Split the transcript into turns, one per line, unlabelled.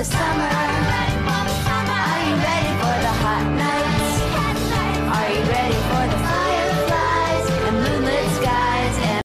the summer.